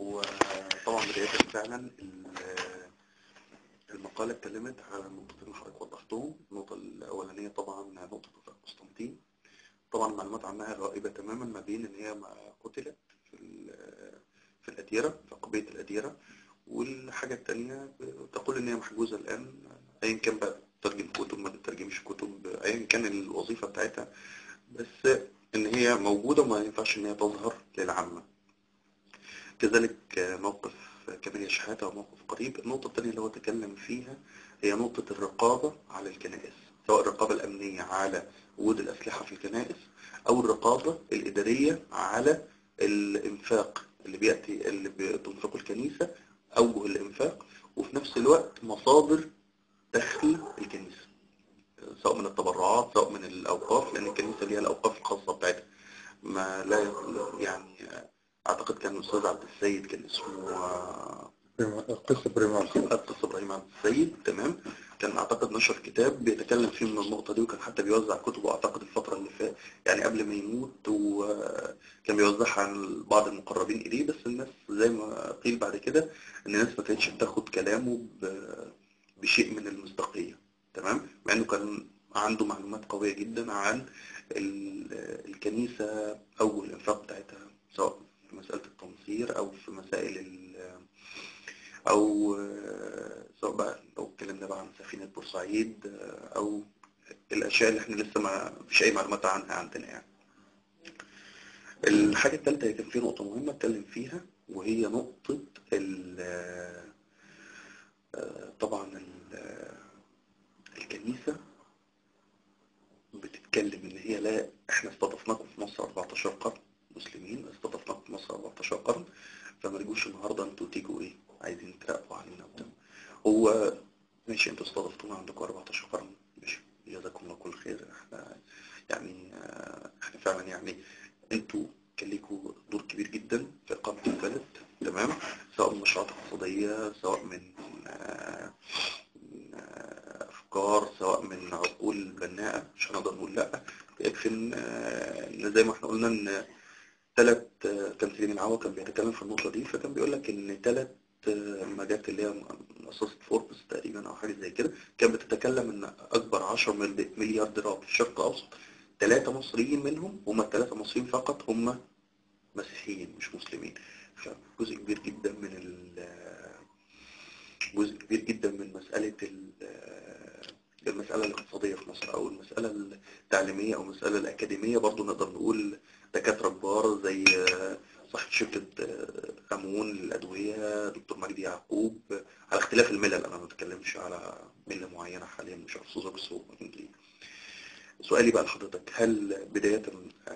وطبعا بداية فعلا ال- المقالة اتكلمت على النقطتين اللي حضرتك وضحتهم. النقطة الأولانية طبعا نقطة قسطنطين طبعا المعلومات عنها غائبة تماما ما بين إن هي قتلت في في الأديرة في قبية الأديرة. والحاجة التانية تقول إن هي محجوزة الآن أيا كان بقى ترجم كتب ما بتترجمش كتب أيا كان الوظيفة بتاعتها. بس إن هي موجودة وما ينفعش إن هي تظهر للعامة. كذلك موقف كمال شحاتة وموقف قريب. النقطة الثانية اللي هو تكلم فيها هي نقطة الرقابة على الكنائس سواء الرقابة الأمنية على وجود الأسلحة في الكنائس أو الرقابة الإدارية على الإنفاق اللي بيأتي اللي بتنفقه الكنيسة أوجه الإنفاق وفي نفس الوقت مصادر دخل الكنيسة سواء من التبرعات سواء من الأوقاف لأن الكنيسة ليها الأوقاف الخاصة بتاعتها. ما لا يعني أعتقد كان الأستاذ عبد السيد كان اسمه قصة بريمار القس إبراهيم عبد السيد تمام. كان أعتقد نشر كتاب بيتكلم فيه من النقطة دي وكان حتى بيوزع كتبه أعتقد الفترة اللي فاتت يعني قبل ما يموت وكان بيوزعها عن بعض المقربين إليه. بس الناس زي ما قيل بعد كده إن الناس ما كانتش بتاخد كلامه بشيء من المصداقية تمام. مع إنه كان عنده معلومات قوية جدا عن ال- الكنيسة أو الإنفاق بتاعتها سواء في مسألة التنصير أو في مسائل أو آه، سواء بقى لو اتكلمنا بقى عن سفينة بورسعيد آه، أو الأشياء اللي إحنا لسه ما فيش أي معلومات عنها عندنا يعني. الحاجة الثالثة هي كان في نقطة مهمة أتكلم فيها وهي نقطة ال آه، طبعا ال- الكنيسة بتتكلم إن هي لا إحنا استضفناكم في مصر 14 قرن مسلمين استضفناكم في مصر 14 قرن فما تجوش النهارده أنتوا تيجوا إيه عايزين تراقبوا علينا وبتاع هو ماشي أنتوا استضفتونا عندكم 14 قرن ماشي جزاكم الله كل خير. إحنا يعني آه، إحنا فعلا يعني أنتوا كان ليكوا دور كبير جدا في اقامه البلد. تمام؟ سواء من مشروعات اقتصادية سواء من آه، آه، أفكار سواء من عقول بناءة مش هنقدر نقول لأ. يكفي إن زي ما إحنا قلنا إن ثلاث سليم العوا كان بيتكلم في النقطة دي. فكان بيقول لك إن ثلاث مجات اللي هي مؤسسة فوربس تقريبا أو حاجة زي كده كانت بتتكلم إن أكبر 10 مل- مليار دولار في الشرق الأوسط ثلاثة مصريين منهم هم الثلاثة مصريين فقط هم مسيحيين مش مسلمين. فجزء كبير جدا من ال جزء كبير جدا من ال- المسألة الاقتصادية في مصر أو المسألة التعليمية أو المسألة الأكاديمية برضو نقدر نقول دكاترة كبار زي صاحب شركة أمون للأدوية دكتور مجدي يعقوب. على اختلاف الملل أنا ما بتكلمش على ملة معينة حاليا مش أرثوذكس وإنجليزي سؤالي بقى لحضرتك هل بداية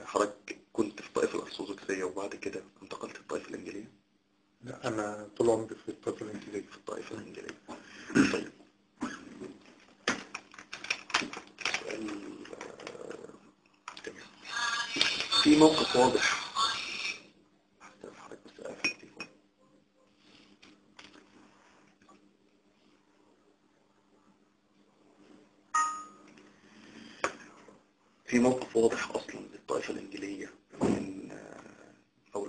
حضرتك كنت في الطائفة الأرثوذكسية وبعد كده انتقلت للطائفة الإنجيلية؟ لا أنا طول عمري في الطفل الإنجليزي في الطائفة الإنجيلية. طيب. سؤال آه، تمام. في موقف واضح هستنى حضرتك بس أقفل التليفون. في موقف واضح أصلا للطائفة الإنجيلية من آه، أو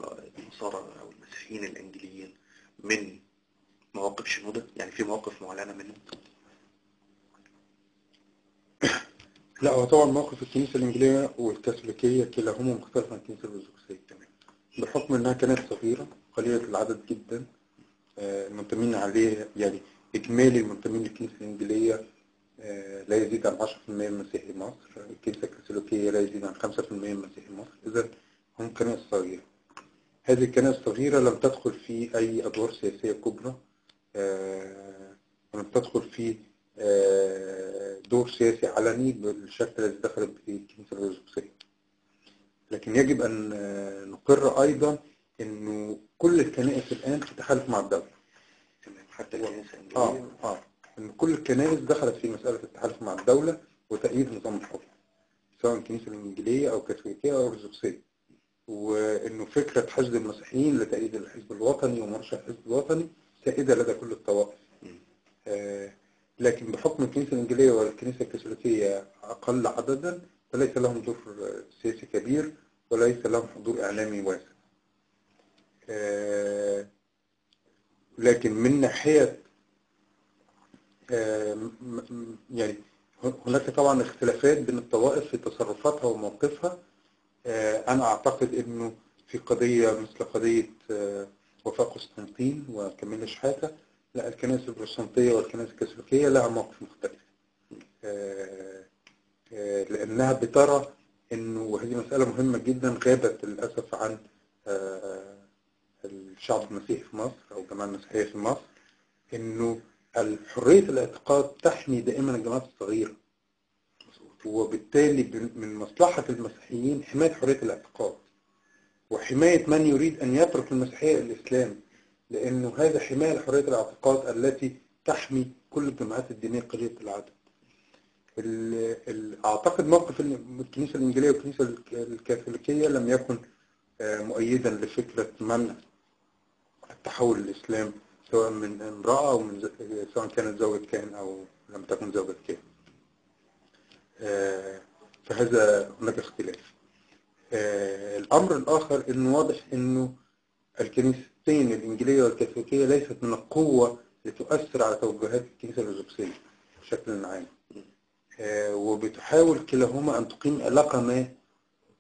النصارى أو المسيحيين الإنجيليين من مواقف شنودة؟ يعني في مواقف معلنة منهم لا هو طبعا موقف الكنيسة الإنجيلية والكاثوليكية كلاهما مختلف عن الكنيسة الأرثوذكسية تمام بحكم إنها كانت صغيرة قليلة العدد جدا آه، المنتمين عليه يعني إجمالي المنتمين للكنيسة الإنجيلية آه، لا يزيد عن 10% من مسيحي مصر. الكنيسة الكاثوليكية لا يزيد عن 5% من مسيحي مصر. إذا هم كنائس صغيرة هذه الكنائس الصغيرة لم تدخل في أي أدوار سياسية كبرى آه، ولم تدخل في آه، دور سياسي علني بالشكل الذي دخلت به الكنيسة الأرثوذكسية. لكن يجب أن آه، نقر أيضا أنه كل الكنائس الآن في تحالف مع الدولة. حتى الكنيسة الإنجيلية آه إن كل الكنائس دخلت في مسألة التحالف مع الدولة وتأييد نظام الحكم سواء الكنيسه الانجيليه أو كاثوليكية أو أرثوذكسية. وإنه فكرة حشد المسيحيين لتأييد الحزب الوطني ومرشح الحزب الوطني سائده لدى كل الطوائف. آه لكن بحكم الكنيسة الإنجيلية والكنيسة الكاثوليكية أقل عددا فليس لهم دور سياسي كبير وليس لهم حضور إعلامي واسع. آه لكن من ناحية آه، يعني هناك طبعا اختلافات بين الطوائف في تصرفاتها وموقفها. أنا أعتقد إنه في قضية مثل قضية آه، وفاء قسطنطين وكمال شحاتة لا الكنائس البروتستانتية والكنائس الكاثوليكية لها موقف مختلف. آه، آه، لأنها بترى إنه وهذه مسألة مهمة جدا غابت للأسف عن آه، الشعب المسيحي في مصر أو الجماعة المسيحية في مصر إنه حرية الاعتقاد تحمي دائما الجماعات الصغيرة. وبالتالي من مصلحة المسيحيين حماية حرية الاعتقاد. وحماية من يريد أن يترك المسيحية الإسلام لأنه هذا حماية لحرية الاعتقاد التي تحمي كل الجماعات الدينية قليلة العدد ال- ال- أعتقد موقف ال- الكنيسة الإنجيلية والكنيسة الك- الكاثوليكية لم يكن آه، مؤيدا لفكرة منع التحول للإسلام سواء من امرأة أو من سواء كانت زوجة كاهن أو لم تكن زوجة كاهن فهذا هناك اختلاف. آه، الأمر الآخر أنه واضح أنه الكنيستين الإنجيلية والكاثوليكية ليست من القوة لتؤثر على توجهات الكنيسة الأرثوذكسية بشكل عام. آه، وبتحاول كلاهما أن تقيم علاقة ما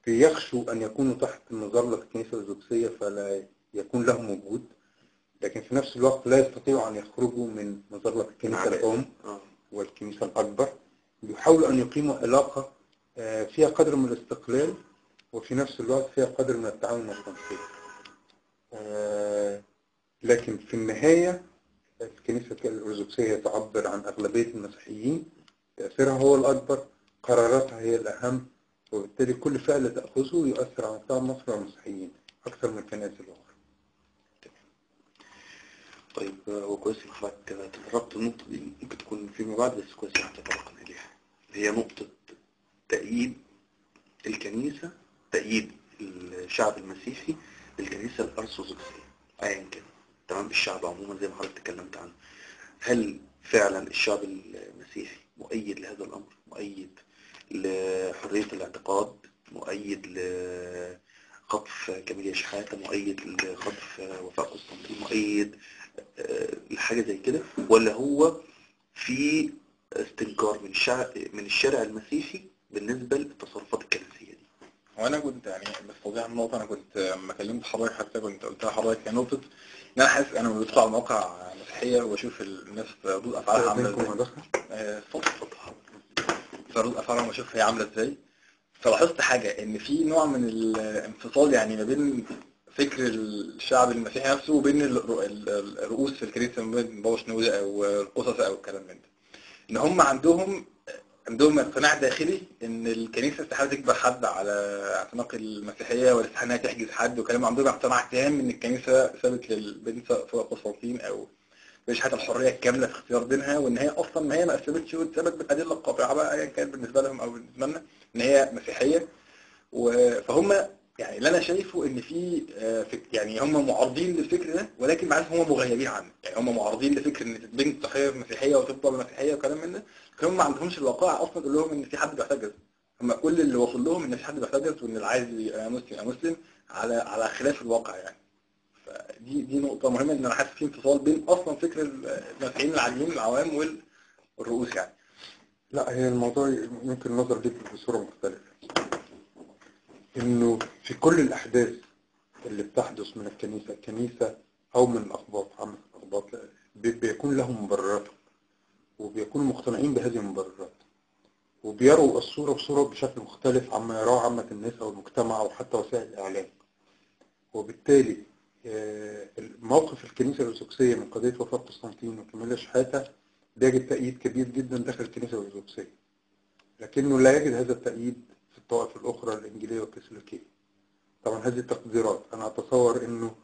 بيخشوا أن يكونوا تحت مظلة الكنيسة الأرثوذكسية فلا يكون لهم وجود لكن في نفس الوقت لا يستطيعوا أن يخرجوا من مظلة الكنيسة الأم آه. والكنيسة الأكبر. بيحاولوا أن يقيموا علاقة آه، فيها قدر من الاستقلال وفي نفس الوقت فيها قدر من التعاون والتنسيق آه، لكن في النهاية الكنيسة الأرثوذكسية تعبر عن أغلبية المسيحيين. تأثيرها هو الأكبر قراراتها هي الأهم وبالتالي كل فعل تأخذه يؤثر على الشعب المصري والمسيحيين أكثر من الكنائس الأخرى. طيب آه، هو كويس ان حضرتك تطرقت النقطة دي. ممكن تكون فيما بعد بس كويس ان إحنا تطرقنا إليها. هي نقطة تأييد الكنيسة تأييد الشعب المسيحي للكنيسة الأرثوذكسية. أيا كان. تمام؟ الشعب عموما زي ما حضرتك اتكلمت عنه. هل فعلا الشعب المسيحي مؤيد لهذا الأمر؟ مؤيد لحرية الاعتقاد؟ مؤيد لخطف كاميليا شحاتة؟ مؤيد لخطف وفاء قسطنطين؟ مؤيد آه، لحاجة زي كده؟ ولا هو في استنكار من الشارع من الشارع المسيحي بالنسبة للتصرفات الكنسية دي. وأنا كنت يعني بس توضيح النقطه أنا كنت لما كلمت حضرتك حتى كنت قلت لحضرتك هي نقطة إن أنا حاسس أنا لما بدخل على مواقع مسيحيه وأشوف الناس ردود افعالها عاملة منكم إزاي؟ آه، فردود افعالهم وأشوف هي عاملة إزاي. فلاحظت حاجة إن في نوع من الانفصال يعني ما بين فكر الشعب المسيحي نفسه وبين الر- ال- الرؤوس في الكنيسة ما بين بابا شنودة أو القصص أو الكلام من ده. إن هم عندهم عندهم اقتناع داخلي إن الكنيسة استحاله تجبر حد على أعتناق المسيحية ولا استحاله إنها تحجز حد وكلام. عندهم اقتناع تام إن الكنيسة سابت للبنت سواء قسطنطين أو حتى الحرية الكامله في اختيار دينها وإن هي أصلا ما هي ما اثبتش واتثبت بالأدلة القاطعة بقى ايا كانت بالنسبة لهم أو بالنسبة لنا إن هي مسيحية. فهم يعني اللي أنا شايفه إن في آه، يعني هم معارضين للفكر ده ولكن بعد هم مغيبين عنه. يعني هم معارضين لفكر إن البنت تحيا مسيحية وتفضل مسيحية وكلام من ده هم ما عندهمش الواقع أصلا يقول لهم إن في حد بيحتجز. هم كل اللي وصل لهم إن في حد بيحتجز وإن اللي عايز يبقى مسلم يبقى مسلم على على خلاف الواقع يعني. فدي دي نقطة مهمة إن أنا حاسس في انفصال بين أصلا فكر المسيحيين العاديين العوام وال- والرؤوس يعني. لا هي الموضوع يمكن النظر ليه بصورة مختلفة. إنه في كل الأحداث اللي بتحدث من الكنيسة الكنيسة أو من الأخبار عامة الأخبار بي- بيكون لهم مبررات وبيكونوا مقتنعين بهذه المبررات وبيروا الصورة بصورة بشكل مختلف عما يراه عامة الناس أو المجتمع أو حتى وسائل الإعلام. وبالتالي آه، موقف الكنيسة الأرثوذكسية من قضية وفاة قسطنطين وكمال شحاتة بيجد تأييد كبير جدا داخل الكنيسة الأرثوذكسية. لكنه لا يجد هذا التأييد الطوائف الأخرى الإنجيلية والكاثوليكية. طبعا هذه التقديرات أنا أتصور أنه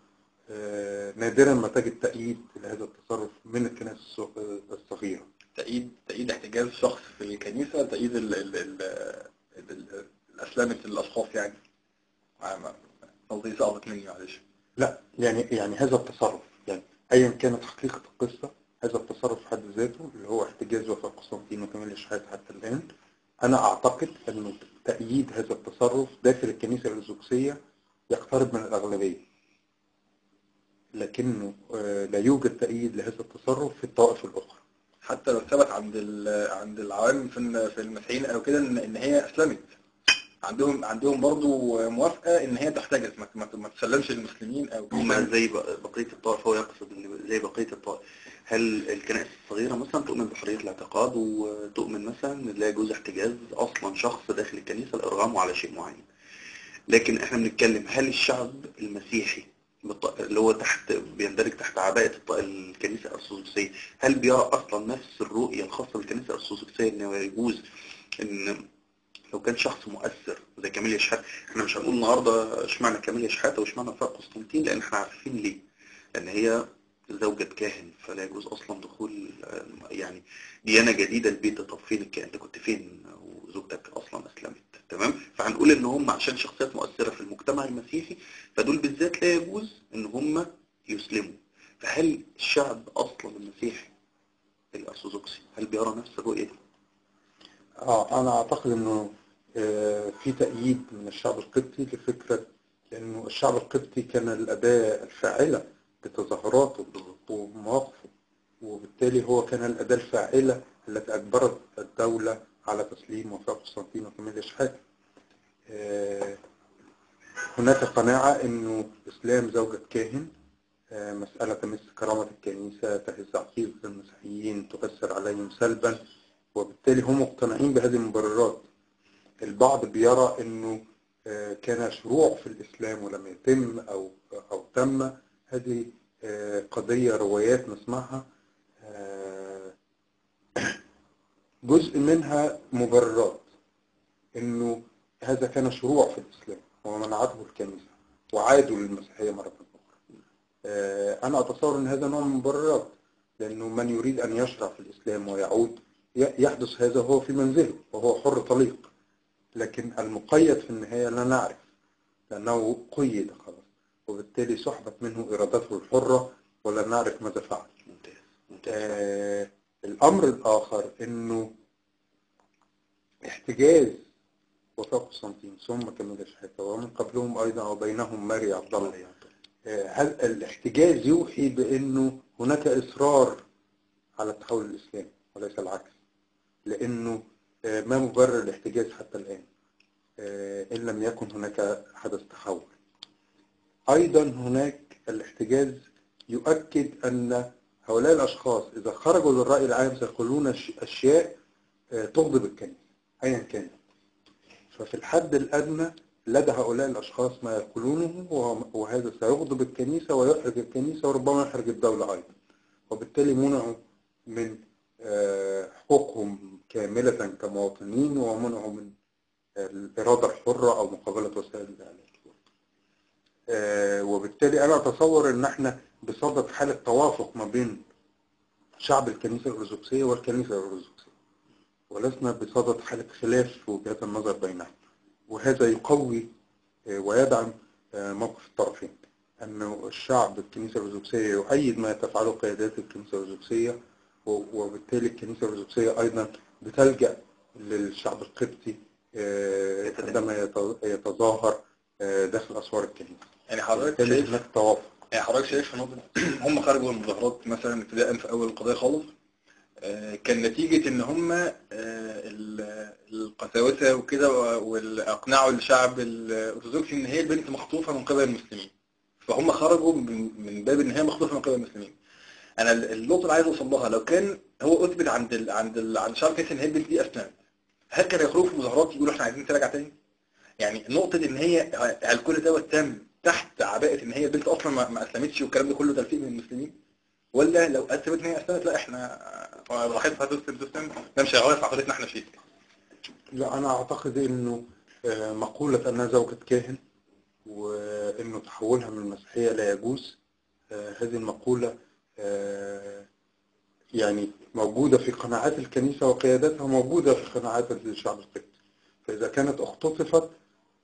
آه، نادرا ما تجد تأييد لهذا التصرف من الكنائس الصغ- الصغيرة. تأييد تأييد احتجاز شخص في الكنيسة تأييد ال ال ال ال- ال- الأسلامة الأشخاص يعني. قصدي سقطت مني معلش. لا يعني يعني هذا التصرف يعني ايا كانت حقيقة القصة هذا التصرف في حد ذاته اللي هو احتجاز وفاة قسطنطين وكمال الشحات حتى الآن أنا أعتقد إنه تأييد هذا التصرف داخل الكنيسة الأرثوذكسية يقترب من الأغلبية. لكنه آه، لا يوجد تأييد لهذا التصرف في الطوائف الأخرى. حتى لو ثبت عند عند العوام في في المسيحيين أو كده إن إن هي اسلمت عندهم عندهم برضو موافقة إن هي تحتجز ما, ما, تسلمش للمسلمين أو هما زي بق- بقية الطائف هو يقصد إن زي بقية الطائف. هل الكنائس الصغيرة مثلا تؤمن بحرية الاعتقاد وتؤمن مثلا إن لا يجوز احتجاز أصلا شخص داخل الكنيسة لإرغامه على شيء معين؟ لكن إحنا بنتكلم هل الشعب المسيحي اللي هو تحت بيندرج تحت عباءة الكنيسة الأرثوذكسية هل بيرى أصلا نفس الرؤية الخاصة بالكنيسة الأرثوذكسية إنه يجوز إن لو كان شخص مؤثر زي كاميليا شحاتة إحنا مش هنقول النهارده اشمعنى كاميليا شحاتة واشمعنى فرق قسطنطين لأن إحنا عارفين ليه. لأن هي زوجة كاهن فلا يجوز أصلا دخول يعني ديانة جديدة لبيت طب فين الكاهن؟ انت كنت فين وزوجتك أصلا اسلمت؟ تمام؟ فهنقول ان هم عشان شخصيات مؤثرة في المجتمع المسيحي فدول بالذات لا يجوز ان هم يسلموا. فهل الشعب أصلا المسيحي الارثوذكسي هل بيرى نفس الرؤية دي؟ آه أنا أعتقد إنه آه، في تأييد من الشعب القبطي لفكرة إنه الشعب القبطي كان الأداة الفاعلة لتظاهراته ومواقفه وبالتالي هو كان الأداة الفاعلة التي أجبرت الدولة على تسليم وفاء قسطنطين وكاميليا شحاتة. آه، هناك قناعة إنه إسلام زوجة كاهن آه، مسألة تمس كرامة الكنيسة تهز عقيدة المسيحيين تؤثر عليهم سلبا وبالتالي هم مقتنعين بهذه المبررات. البعض بيرى إنه آه، كان شروع في الإسلام ولم يتم أو أو تم. هذه آه، قضية روايات نسمعها. آه، جزء منها مبررات إنه هذا كان شروع في الإسلام ومنعته الكنيسة وعادوا للمسيحية مرة أخرى. آه، أنا أتصور أن هذا نوع من المبررات لأنه من يريد أن يشرع في الإسلام ويعود يحدث هذا وهو في منزله وهو حر طليق. لكن المقيد في النهاية لا نعرف لأنه قيد خلاص. وبالتالي سحبت منه إرادته الحرة ولا نعرف ماذا فعل. ممتاز ممتاز. آه الأمر الآخر إنه احتجاز وفاء قسطنطين ثم كمال شحاتة ومن قبلهم أيضا وبينهم ماري عبد الله. آه، هل الاحتجاز يوحي بأنه هناك إصرار على التحول الإسلامي؟ وليس العكس. لأنه آه، ما مبرر الاحتجاز حتى الآن. آه، إن لم يكن هناك حدث تحول. أيضا هناك الاحتجاز يؤكد أن هؤلاء الأشخاص إذا خرجوا للرأي العام سيقولون أش- أشياء آه، تغضب الكنيسة أيا كانت. ففي الحد الأدنى لدى هؤلاء الأشخاص ما يقولونه وه- وهذا سيغضب الكنيسة ويحرج الكنيسة وربما يحرج الدولة أيضا. وبالتالي منعوا من حقوقهم كاملة كمواطنين ومنعوا من الإرادة الحرة أو مقابلة وسائل الإعلام. آه، وبالتالي أنا أتصور إن إحنا بصدد حالة توافق ما بين شعب الكنيسة الأرثوذكسية والكنيسة الأرثوذكسية. ولسنا بصدد حالة خلاف وجهات النظر بينهم. وهذا يقوي آه، ويدعم آه، موقف الطرفين. أنه الشعب الكنيسة الأرثوذكسية يؤيد ما تفعله قيادات الكنيسة الأرثوذكسية وبالتالي الكنيسة الأرثوذكسية أيضا بتلجأ للشعب القبطي آه،. عندما يت- يتظاهر آه، داخل أسوار الكنيسة. يعني حضرتك شايف هناك توافق. يعني حضرتك شايف هم خرجوا المظاهرات مثلا ابتداء في أول القضية خالص؟ آه، كان نتيجة إن هم ال- القساوسة وكده وأقنعوا الشعب الأرثوذكسي إن هي البنت مخطوفة من قبل المسلمين. فهم خرجوا من من باب إن هي مخطوفة من قبل المسلمين. أنا ال- النقطة اللي عايز أوصل لها لو كان هو أثبت عند ال عند ال عند الشعب الكنيسي إن هي البنت دي أسلمت هل كان يخرجوا في مظاهرات يقولوا إحنا عايزين تراجع تاني؟ يعني نقطة إن هي الكل دوت تم تحت عباءة إن هي البنت أصلا ما أسلمتش والكلام ده كله تلفيق من المسلمين ولا لو أثبت إن هي أسلمت لا إحنا براحتها تسلم تسلم ده مش هيغير في عقيدتنا إحنا فيه لا أنا أعتقد إنه آه، مقولة أنها زوجة كاهن وإنه تحولها من المسيحية لا يجوز آه، هذه المقولة يعني موجودة في قناعات الكنيسة وقياداتها موجودة في قناعات الشعب القبطي فإذا كانت اختطفت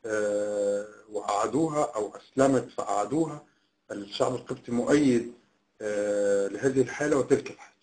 آه، وأعادوها أو أسلمت فأعادوها الشعب القبطي مؤيد آه، لهذه الحالة وتلك الحالة.